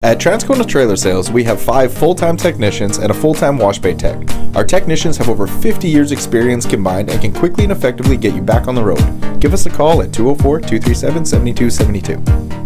At Transcona Trailer Sales, we have five full time technicians and a full time wash bay tech. Our technicians have over 50 years' experience combined and can quickly and effectively get you back on the road. Give us a call at 204 237 7272.